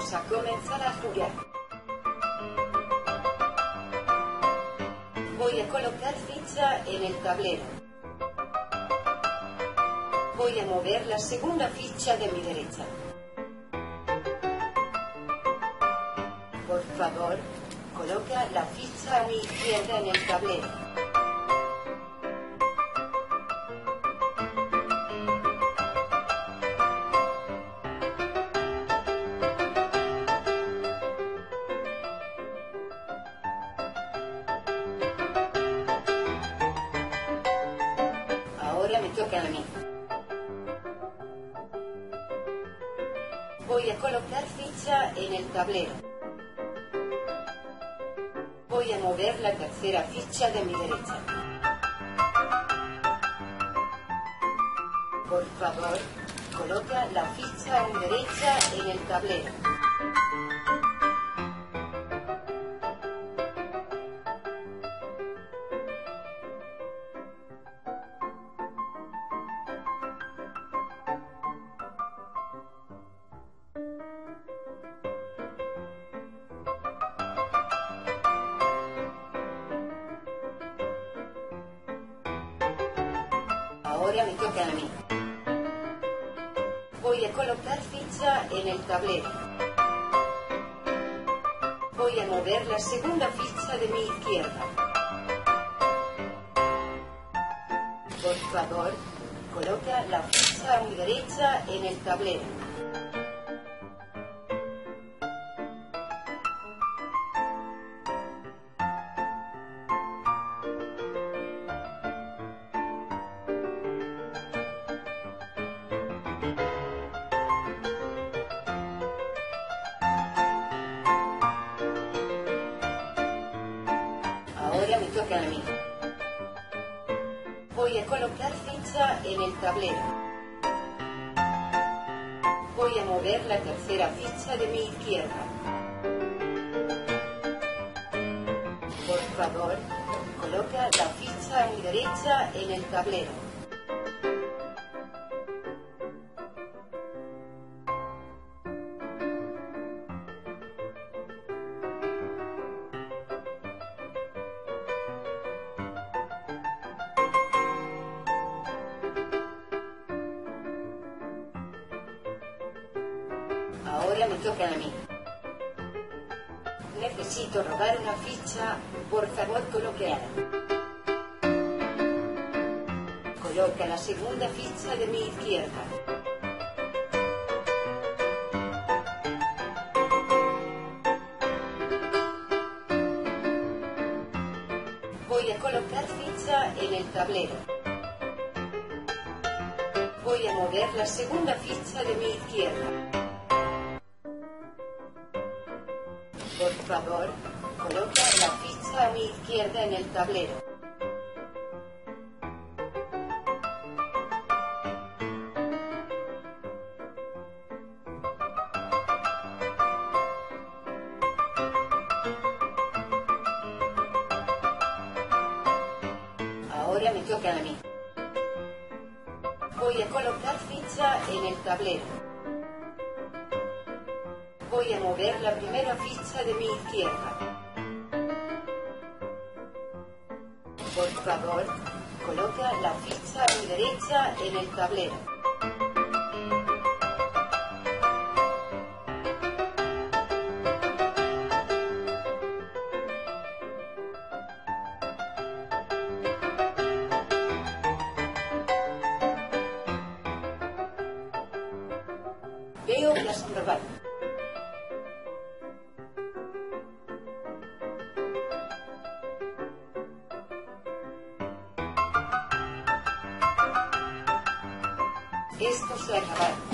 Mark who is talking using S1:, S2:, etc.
S1: Vamos a comenzar a jugar. Voy a colocar ficha en el tablero. Voy a mover la segunda ficha de mi derecha. Por favor, coloca la ficha a mi izquierda en el tablero. Voy a colocar ficha en el tablero. Voy a mover la tercera ficha de mi derecha. Por favor, coloca la ficha derecha en el tablero. Me toca a mí. Voy a colocar ficha en el tablero. Voy a mover la segunda ficha de mi izquierda. Por favor, coloca la ficha a mi derecha en el tablero. Voy a colocar ficha en el tablero. Voy a mover la tercera ficha de mi izquierda. Por favor, coloca la ficha a mi derecha en el tablero. Ahora me toca a mí. Necesito robar una ficha. Por favor, coloqueala. Coloca la segunda ficha de mi izquierda. Voy a colocar ficha en el tablero. Voy a mover la segunda ficha de mi izquierda. Favor, coloca la ficha a mi izquierda en el tablero. Ahora me toca a mí. Voy a colocar ficha en el tablero. Voy a mover la primera ficha de mi izquierda. Por favor, coloca la ficha a derecha en el tablero. Veo que has Esto se acabado.